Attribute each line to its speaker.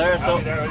Speaker 1: there. So